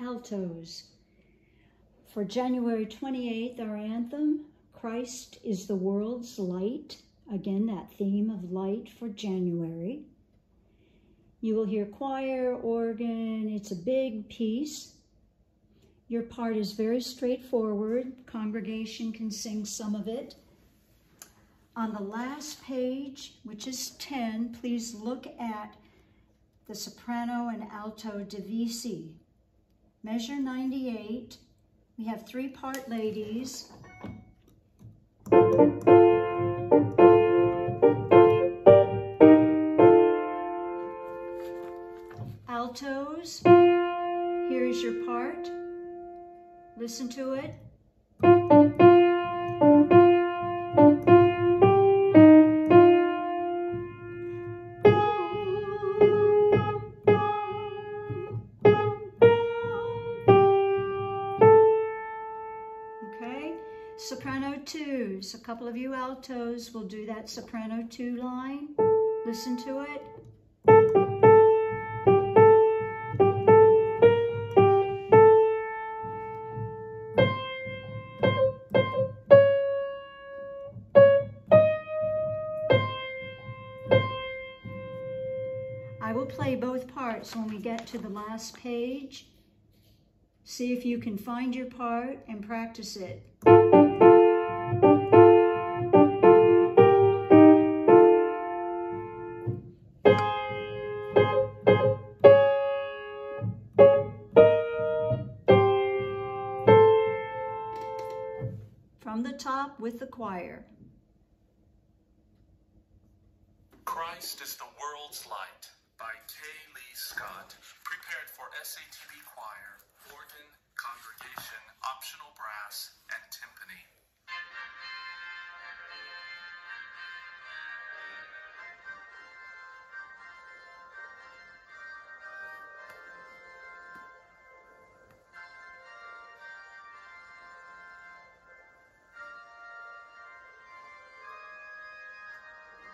altos. For January 28th, our anthem, Christ is the world's light. Again, that theme of light for January. You will hear choir, organ. It's a big piece. Your part is very straightforward. Congregation can sing some of it. On the last page, which is 10, please look at the soprano and alto divisi. Measure 98. We have three part ladies. Altos, here's your part. Listen to it. Twos. A couple of you altos will do that soprano two line. Listen to it. I will play both parts when we get to the last page. See if you can find your part and practice it. From the top with the choir. Christ is the World's Light by K. Lee Scott. Prepared for SATB Choir, organ, congregation, optional brass, and timpani.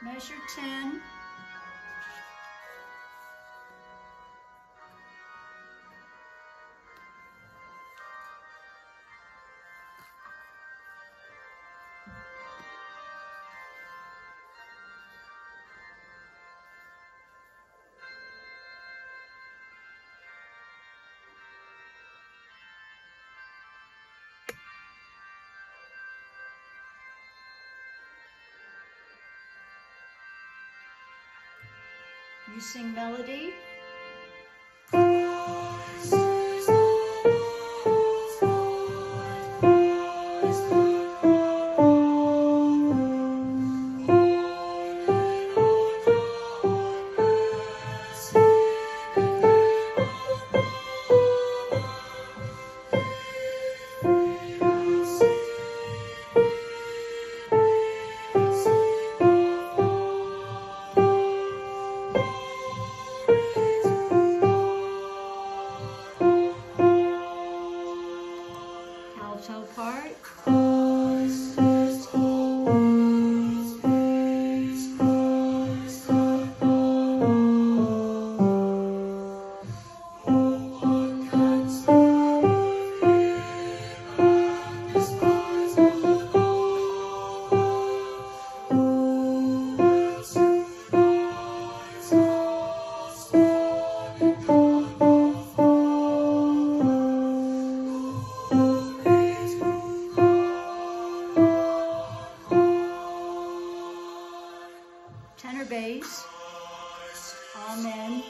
Measure 10. You sing melody. Amen.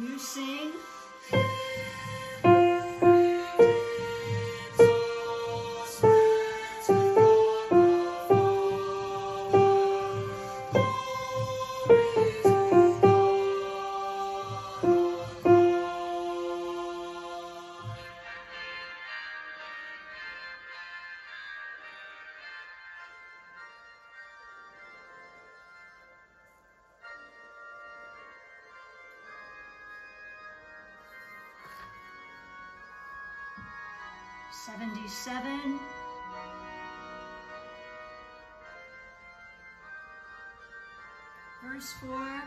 You sing. 77. Verse 4,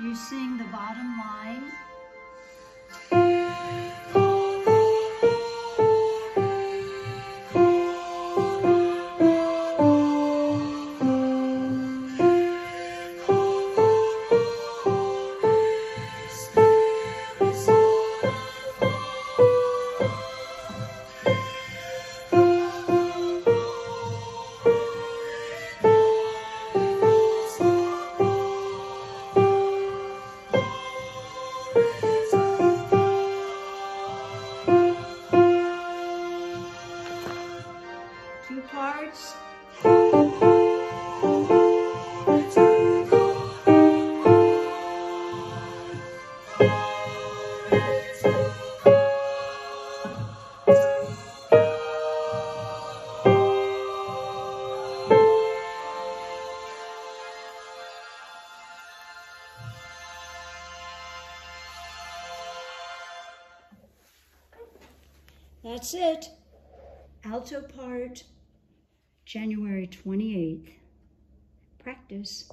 you sing the bottom line. That's it. Alto part, January 28th. Practice.